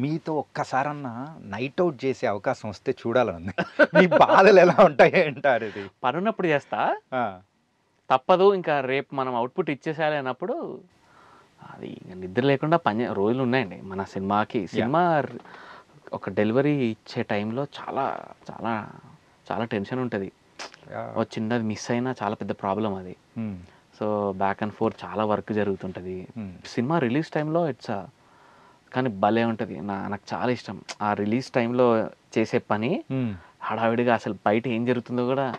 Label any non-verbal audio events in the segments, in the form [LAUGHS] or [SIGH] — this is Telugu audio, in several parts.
మీతో ఒక్కసారన్నా నైట్ అవుట్ చేసే అవకాశం వస్తే చూడాలని [LAUGHS] మీ బాధలు ఎలా ఉంటాయి అంటారు ఇది? పని ఉన్నప్పుడు చేస్తా తప్పదు ఇంకా రేపు మనం అవుట్పుట్ ఇచ్చేసేయాలి అన్నప్పుడు అది ఇంకా నిద్ర లేకుండా పని రోజులు ఉన్నాయండి. మన సినిమాకి సినిమా ఒక డెలివరీ ఇచ్చే టైంలో చాలా చాలా చాలా టెన్షన్ ఉంటుంది. ఓ చిన్నది మిస్ అయినా చాలా పెద్ద ప్రాబ్లం అది. సో బ్యాక్ అండ్ ఫోర్త్ చాలా వర్క్ జరుగుతుంటుంది. సినిమా రిలీజ్ టైంలో ఇట్స్ కానీ భలే ఉంటుంది. నా నాకు చాలా ఇష్టం. ఆ రిలీజ్ టైంలో చేసే పని. హడావిడిగా అసలు బయట ఏం జరుగుతుందో కూడా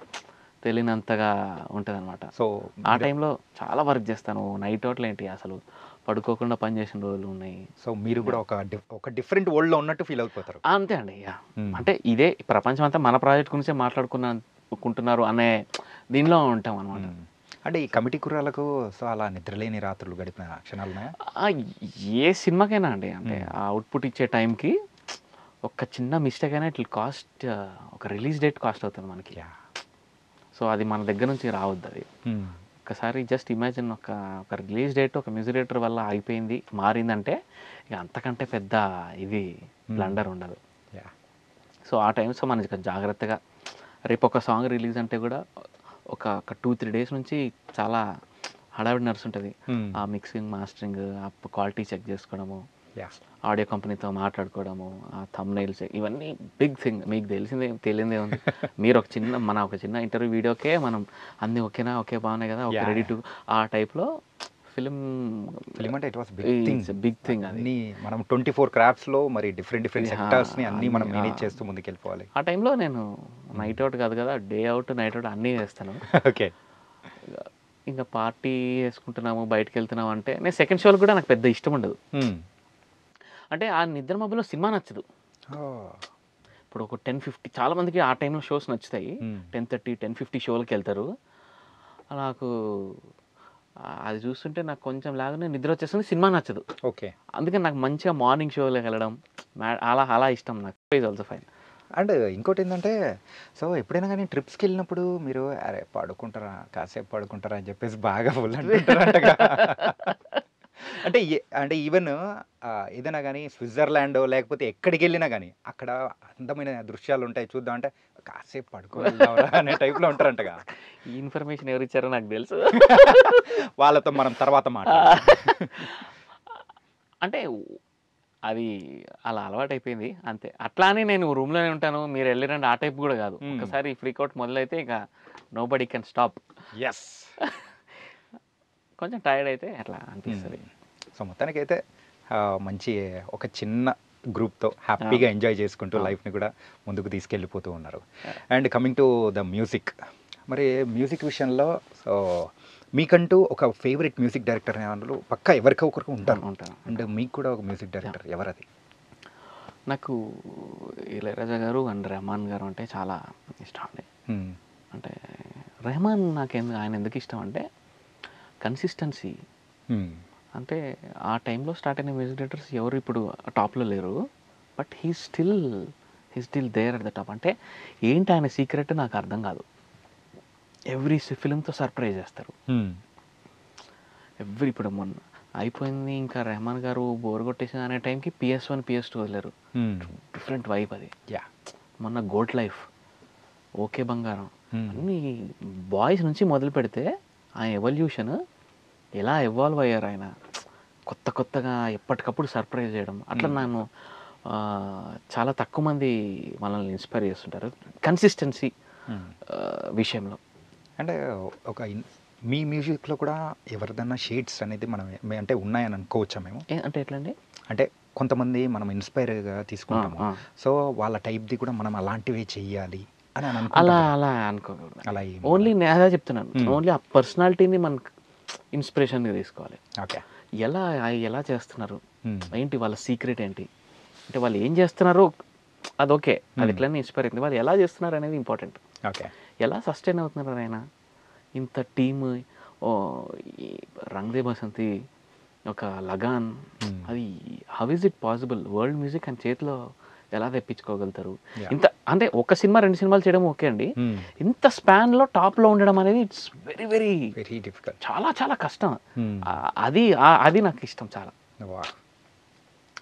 తెలియనంతగా ఉంటుంది అనమాట సో ఆ టైంలో చాలా వర్క్ చేస్తాను. నైట్ అవుట్లు ఏంటి? అసలు పడుకోకుండా పని చేసిన రోజులు ఉన్నాయి. సో మీరు కూడా ఒక ఒక డిఫరెంట్ వరల్డ్లో ఉన్నట్టు ఫీల్ అయిపోతారు. అంతే అండి. అంటే ఇదే ప్రపంచం అంతా మన ప్రాజెక్ట్ గురించే మాట్లాడుకున్నారుకుంటున్నారు అనే దీనిలో ఉంటాం అనమాట. అంటే ఈ కమిటీ కుర్రాలకు సో అలా నిద్రలేని రాత్రులు గడిపిన క్షణాలు ఏ సినిమాకైనా అండి అంటే. ఆ అవుట్పుట్ ఇచ్చే టైంకి ఒక చిన్న మిస్టేక్ అయినా ఇట్లా కాస్ట్ ఒక రిలీజ్ డేట్ కాస్ట్ అవుతుంది మనకి యా. సో అది మన దగ్గర నుంచి రావద్దు అది. ఒకసారి జస్ట్ ఇమాజిన్ ఒక ఒక రిలీజ్ డేట్ ఒక మ్యూజిక్ డైరెక్టర్ వల్ల ఆగిపోయింది మారిందంటే ఇక అంతకంటే పెద్ద ఇది బ్లండర్ ఉండదు యా. సో ఆ టైమ్స్ మనం ఇక జాగ్రత్తగా రేపు ఒక సాంగ్ రిలీజ్ అంటే కూడా ఒక ఒక టూ త్రీ డేస్ నుంచి చాలా హడావిడి నడుస్తుంటుంది. ఆ మిక్సింగ్ మాస్టరింగ్ ఆ క్వాలిటీ చెక్ చేసుకోవడము. ఆడియో కంపెనీతో మాట్లాడుకోవడము ఆ థంబ్నైల్స్ ఇవన్నీ బిగ్ థింగ్ మీకు తెలిసిందే తెలియదే ఉంది [LAUGHS] మీరు ఒక చిన్న మన ఒక చిన్న ఇంటర్వ్యూ వీడియోకే మనం అన్ని ఓకేనా ఓకే బాగున్నాయి కదా ఓకే Yeah, రెడీ టు ఆ టైప్లో ఫిలిం ఫిలిం అంటే it was big thing big thing అన్ని మనం ట్వంటీ ఫోర్ క్రాఫ్ట్స్లో మరి డిఫరెంట్ డిఫరెంట్ సెక్టార్స్ని అన్ని మనం మేనేజ్. చేస్తూ ముందుకు వెళ్ళిపోవాలి ఆ టైంలో నేను నైట్ అవుట్ కాదు కదా డే అవుట్ నైట్ అవుట్ అన్నీ చేస్తాను. [LAUGHS] ఓకే ఇంకా పార్టీ వేసుకుంటున్నాము బయటకు వెళ్తున్నాము అంటే నేను సెకండ్ షోలో కూడా నాకు పెద్ద ఇష్టం ఉండదు. అంటే ఆ నిద్ర మబ్బులో సినిమా నచ్చదు. ఇప్పుడు ఒక టెన్ ఫిఫ్టీ చాలా మందికి ఆ టైంలో షోస్ నచ్చుతాయి. టెన్ థర్టీ టెన్ ఫిఫ్టీ షోలకి వెళ్తారు. నాకు అది చూస్తుంటే నాకు కొంచెం లాగానే నిద్ర వచ్చేస్తుంది సినిమా నచ్చదు. ఓకే. అందుకని నాకు మంచిగా మార్నింగ్ షోలోకి వెళ్ళడం అలా అలా ఇష్టం నాకు. ఈజ్ ఆల్సో ఫైన్ అండ్ ఇంకోటి ఏంటంటే సో ఎప్పుడైనా కానీ ట్రిప్స్కి వెళ్ళినప్పుడు మీరు అరే పడుకుంటారా కాసేపు పడుకుంటారా అని చెప్పేసి బాగా [LAUGHS] ఫుల్ అంటుంటారంటగా అంటే అంటే ఈవెన్ ఏదైనా కానీ స్విట్జర్లాండ్ లేకపోతే ఎక్కడికి వెళ్ళినా కానీ అక్కడ అందమైన దృశ్యాలు ఉంటాయి చూద్దాం అంటే కాసేపు పడుకోవాలా అనే టైప్లో ఉంటారంటగా ఈ ఇన్ఫర్మేషన్ ఎవరు ఇచ్చారో నాకు తెలుసు. వాళ్ళతో మనం తర్వాత మాట అంటే అది అలా అలవాటు అయిపోయింది అంతే. అట్లానే నేను రూమ్లోనే ఉంటాను మీరు వెళ్ళిరండి ఆ టైప్ కూడా కాదు. ఒకసారి ఫ్రీకౌట్ మొదలైతే ఇక nobody can stop. Yes కొంచెం టైర్డ్ అయితే అట్లా అనిపిస్తుంది. సో మొత్తానికైతే మంచి ఒక చిన్న గ్రూప్తో హ్యాపీగా ఎంజాయ్ చేసుకుంటూ. లైఫ్ని కూడా ముందుకు తీసుకెళ్ళిపోతూ ఉన్నారు. And coming to the music. మరి మ్యూజిక్ విషయంలో సో మీకంటూ ఒక ఫేవరెట్ మ్యూజిక్ డైరెక్టర్ వాళ్ళు పక్కా ఎవరికో ఒకరికి ఉంటారు. ఉంటాను అండ్ మీకు కూడా ఒక మ్యూజిక్ డైరెక్టర్ ఎవరది? నాకు ఇళయరాజా గారు అండ్ రెహమాన్ గారు అంటే చాలా ఇష్టం అండి. అంటే రెహమాన్ నాకు ఎందుకు ఆయన ఎందుకు ఇష్టం అంటే కన్సిస్టెన్సీ. అంటే ఆ టైంలో స్టార్ట్ అయిన మ్యూజిక్ డైరెక్టర్స్ ఎవరు ఇప్పుడు టాప్లో లేరు but he still he still there at the top అంటే ఏంటి ఆయన సీక్రెట్ నాకు అర్థం కాదు ఎవ్రీ ఫిలింతో సర్ప్రైజ్ చేస్తారు. ఎవ్రీ ఇప్పుడు మొన్న అయిపోయింది ఇంకా రెహమాన్ గారు బోర్ కొట్టేసింది అనే టైంకి పిఎస్ వన్ పిఎస్ టూ వదిలేరు. డిఫరెంట్ వైబ్ అది Yeah. మొన్న గోట్ లైఫ్ ఓకే బంగారం. అన్ని బాయ్స్ నుంచి మొదలు పెడితే ఆ ఎవల్యూషన్ ఎలా ఎవాల్వ్ అయ్యారు ఆయన? కొత్త కొత్తగా ఎప్పటికప్పుడు సర్ప్రైజ్ చేయడం. అట్లా. నన్ను చాలా తక్కువ మంది మనల్ని ఇన్స్పైర్ చేస్తుంటారు. కన్సిస్టెన్సీ. విషయంలో. అంటే ఒక మీ మ్యూజిక్లో కూడా ఎవరిదన్నా షేడ్స్ అనేది మనం అంటే ఉన్నాయని అనుకోవచ్చా మేము? అంటే ఎట్లండి? అంటే కొంతమంది మనం ఇన్స్పైర్గా తీసుకుంటాము. సో వాళ్ళ టైప్ది కూడా మనం అలాంటివే చెయ్యాలి అని అలా అలా అనుకోకూడదు. అలా ఓన్లీ నేను అదే చెప్తున్నాను. ఓన్లీ ఆ పర్సనాలిటీని మనకు ఇన్స్పిరేషన్గా తీసుకోవాలి. ఓకే. ఎలా ఎలా చేస్తున్నారు. ఏంటి వాళ్ళ సీక్రెట్ ఏంటి? అంటే వాళ్ళు ఏం చేస్తున్నారో అది ఓకే. అది. ఎట్లనే ఇన్స్పైర్ అయింది వాళ్ళు ఎలా చేస్తున్నారు అనేది ఇంపార్టెంట్. ఓకే. ఎలా సస్టైన్ అవుతున్నారు ఆయన? ఇంత టీమ్ ఓ ఈ రంగ్ దే బసంతి ఒక లగాన్. అది how is it possible? World music అని చేతిలో ఎలా తెప్పించుకోగలుగుతారు. ఇంత అంటే ఒక సినిమా రెండు సినిమాలు చేయడం ఓకే అండి. Hmm. ఇంత స్పాన్లో టాప్లో ఉండడం అనేది it's very very very difficult చాలా చాలా కష్టం. ఆ, అది అది నాకు ఇష్టం చాలా.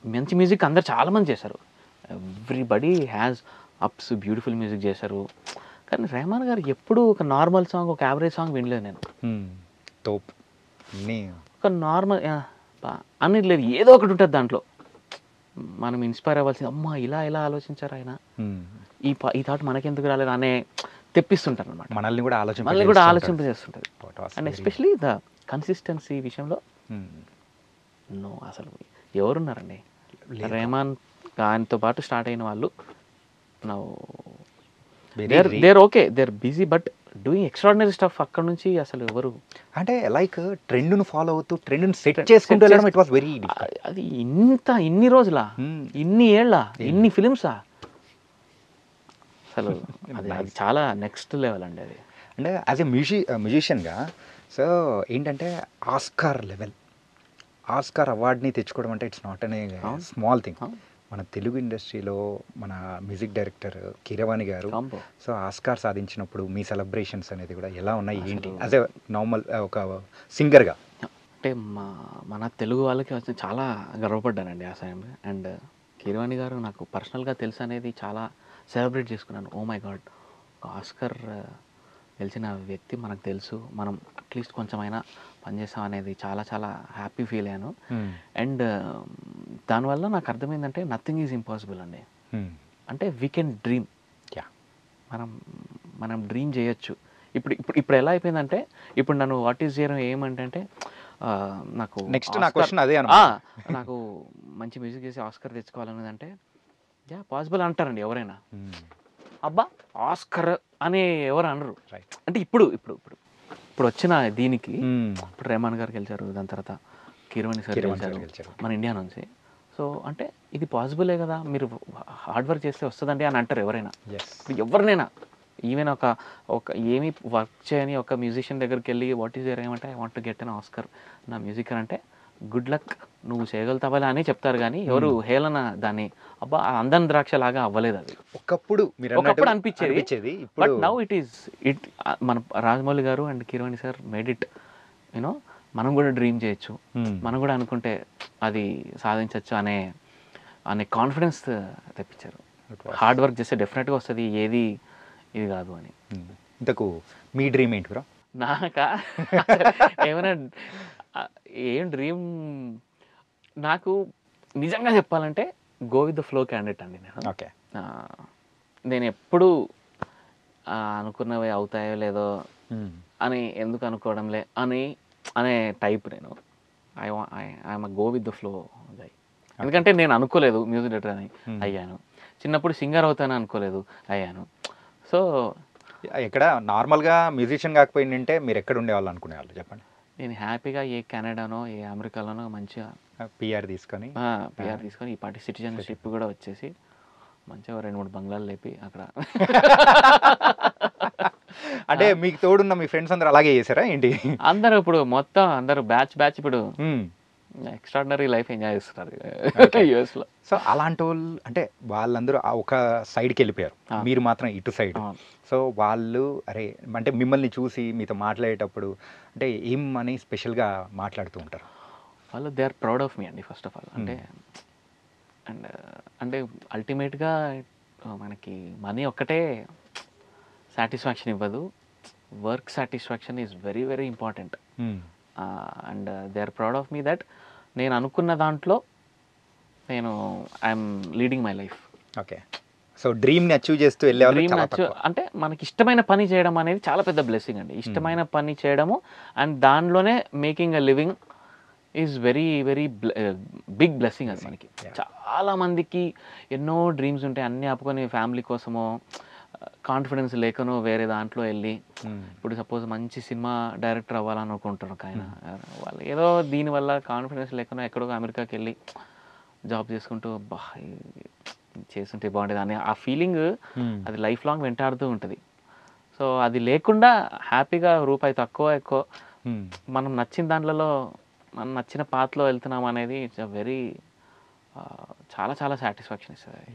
మంచి మ్యూజిక్ అందరు చాలా మంది చేశారు. Everybody has ups beautiful music చేశారు. కానీ రెహమాన్ గారు ఎప్పుడు ఒక నార్మల్ సాంగ్ ఒక యావరేజ్ సాంగ్ వినలేదు నేను. తోప్ అన్నీ ఒక నార్మల్ అని లేదు ఏదో ఒకటి ఉంటుంది దాంట్లో. మనం ఇన్స్పైర్ అవ్వాల్సింది అమ్మా ఇలా ఇలా ఆలోచించారు ఆయన. ఈ ప- ఈ థాట్ మనకెందుకు రాలేదు అనే తెప్పిస్తుంటారు అనమాట మనల్ని కూడా ఆలోచన మళ్ళీ కూడా ఆలోచింప చేస్తుంటుంది అండ్ ఎస్పెషలీ ద కన్సిస్టెన్సీ విషయంలో నో అసలు ఎవరున్నారండి? రెహమాన్ ఆయనతో పాటు స్టార్ట్ అయిన వాళ్ళు నా. They're they're okay they're busy but doing extraordinary stuff అక్కడ నుంచి అసలు ఎవరు అంటే లైక్ ట్రెండ్ను ఫాలో అవుతూ ట్రెండ్ను సెట్ చేసుకుంటూ వెళ్ళడం ఇట్ వాస్ వెరీ అది ఇంత ఇన్ని రోజులా? Hmm. ఇన్ని ఏళ్ళ? ఇన్ని ఫిలిమ్సా అసలు [LAUGHS] అది అది చాలా నెక్స్ట్ లెవెల్ అండి అది. అంటే యాజ్ ఎ మ్యూజి మ్యూజిషియన్గా సో ఏంటంటే ఆస్కార్ లెవెల్ ఆస్కార్ అవార్డ్ని తెచ్చుకోవడం అంటే ఇట్స్ నాట్ అనే. Small thing. మన తెలుగు ఇండస్ట్రీలో మన మ్యూజిక్ డైరెక్టర్ కీరవాణి గారు సో ఆస్కార్ సాధించినప్పుడు మీ సెలబ్రేషన్స్ అనేది కూడా ఎలా ఉన్నాయి ఏంటి? ఎ నార్మల్ ఒక సింగర్గా. అంటే మా మన తెలుగు వాళ్ళకి వచ్చి చాలా గర్వపడ్డానండి ఆ సమయంలో అండ్ కీరవాణి గారు నాకు పర్సనల్గా తెలుసు అనేది చాలా సెలబ్రేట్ చేసుకున్నాను. ఓ మై గాడ్ ఒక ఆస్కర్ ఆ, గెలిచిన వ్యక్తి మనకు తెలుసు. మనం అట్లీస్ట్ కొంచెమైనా పనిచేస్తాం అనేది చాలా చాలా హ్యాపీ ఫీల్ అయ్యాను. అండ్ దానివల్ల నాకు అర్థమైందంటే నథింగ్ ఈజ్ ఇంపాసిబుల్ అండి. అంటే వీ కెన్ డ్రీమ్ యా మనం మనం డ్రీమ్ చేయొచ్చు. ఇప్పుడు ఇప్పుడు ఇప్పుడు ఎలా అయిపోయిందంటే ఇప్పుడు నన్ను వాట్ ఈస్ చేయడం ఏమంటే నాకు నెక్స్ట్ నా క్వశ్చన్ అదే నాకు మంచి మ్యూజిక్ చేసి ఆస్కర్ తెచ్చుకోవాలనేది అంటే యా పాసిబుల్ అంటారండి ఎవరైనా. అబ్బా ఆస్కర్ అని ఎవరు అనరు. రైట్ అంటే ఇప్పుడు ఇప్పుడు ఇప్పుడు ఇప్పుడు వచ్చిన దీనికి ఇప్పుడు రెహమాన్ గారు గెలిచారు దాని తర్వాత కిరవాణి సార్ గెలిచారు. మన ఇండియా నుంచి. సో అంటే ఇది పాసిబులే కదా మీరు హార్డ్ వర్క్ చేస్తే వస్తుందండి అని అంటారు ఎవరైనా. ఎవరినైనా ఈవెన్ ఒక ఒక ఏమి వర్క్ చేయని ఒక మ్యూజిషియన్ దగ్గరికి వెళ్ళి వాట్ ఈస్ యర్ ఏమంటే I want to get an Oscar నా మ్యూజిక్ అంటే గుడ్ లక్ నువ్వు చేయగలుగుతావా? అని చెప్తారు కానీ ఎవరు హేళన దాన్ని అబ్బా అందం ద్రాక్ష లాగా అవ్వలేదు అది. ఒకప్పుడు మీరు ఒకప్పుడు అనిపించేది. But now it is it మన Rajamouli garu and Keeravani sir made it you know మనం కూడా డ్రీమ్ చేయొచ్చు. Hmm. మనం కూడా అనుకుంటే అది సాధించవచ్చు అనే అనే కాన్ఫిడెన్స్ తెప్పించారు. హార్డ్ వర్క్ చేస్తే డెఫినెట్గా వస్తుంది ఏది ఇది కాదు అని. Hmm. ఇంతకు మీ డ్రీమ్ ఏంటి బ్రో? నాకా? ఏమైనా ఏం డ్రీమ్ నాకు నిజంగా చెప్పాలంటే go with the flow candidate అండి నేను. ఓకే నేను ఎప్పుడు అనుకున్నవి అవుతాయో లేదో అని ఎందుకు అనుకోవడంలే అని అనే టైప్ నేను. I I'm go with the flow guy ఎందుకంటే నేను అనుకోలేదు మ్యూజిక్ డైరెక్టర్ అని Hmm. అయ్యాను. చిన్నప్పుడు సింగర్ అవుతాను అనుకోలేదు అయ్యాను. సో ఎక్కడ నార్మల్గా మ్యూజిషియన్ కాకపోయిందంటే మీరు ఎక్కడ ఉండేవాళ్ళు అనుకునేవాళ్ళు? చెప్పండి. నేను హ్యాపీగా ఏ కెనడానో ఏ అమెరికాలోనో మంచిగా పిఆర్ తీసుకొని? పిఆర్ తీసుకొని ఈ పార్టీ సిటిజన్షిప్ కూడా వచ్చేసి మంచిగా రెండు మూడు బంగ్లాలు లేపి అక్కడ [LAUGHS] అంటే మీకు తోడున్న మీ ఫ్రెండ్స్ అందరూ అలాగే చేశారా ఏంటి? అందరూ ఇప్పుడు మొత్తం అందరూ బ్యాచ్ బ్యాచ్ ఇప్పుడు. ఎక్స్ట్రాడినరీ లైఫ్ ఎంజాయ్ చేస్తున్నారు. Okay. [LAUGHS] యూఎస్లో సో అలాంటి వాళ్ళు అంటే వాళ్ళందరూ ఆ ఒక సైడ్కి వెళ్ళిపోయారు. మీరు మాత్రం ఇటు సైడ్ సో వాళ్ళు అరే అంటే మిమ్మల్ని చూసి మీతో మాట్లాడేటప్పుడు అంటే ఏం అని స్పెషల్గా మాట్లాడుతూ ఉంటారు? వాళ్ళు they are proud of me అండి ఫస్ట్ ఆఫ్ ఆల్ అంటే అండ్ అంటే అల్టిమేట్గా మనకి మనీ ఒక్కటే సాటిస్ఫాక్షన్ ఇవ్వదు. Work satisfaction is very very important and they are proud of me that నేను అనుకున్న దాంట్లో నేను I'm leading my life okay so డ్రీమ్ని achieve చేస్తూ వెళ్ళే. అంటే మనకి ఇష్టమైన పని చేయడం అనేది చాలా పెద్ద బ్లెస్సింగ్ అండి. ఇష్టమైన పని చేయడము అండ్ దానిలోనే making a living is very very big blessing అది మనకి. చాలా మందికి ఎన్నో డ్రీమ్స్ ఉంటాయి. అన్నీ ఆపుకొని ఫ్యామిలీ కోసమో కాన్ఫిడెన్స్ లేకనో వేరే దాంట్లో వెళ్ళి Hmm. ఇప్పుడు సపోజ్ మంచి సినిమా డైరెక్టర్ అవ్వాలని అనుకుంటారు ఒక ఆయన వాళ్ళు ఏదో దీనివల్ల కాన్ఫిడెన్స్ లేకుండా ఎక్కడో అమెరికాకి వెళ్ళి జాబ్ చేసుకుంటూ బా చేస్తుంటే బాగుండేది అని ఆ ఫీలింగ్ Hmm. అది లైఫ్ లాంగ్ వెంటాడుతూ ఉంటుంది సో అది లేకుండా హ్యాపీగా రూపాయి తక్కువ ఎక్కువ Hmm. మనం నచ్చిన దాంట్లో మనం నచ్చిన పాత్రలో వెళ్తున్నాం అనేది ఇట్స్ అ వెరీ చాలా చాలా సాటిస్ఫాక్షన్ ఇస్తుంది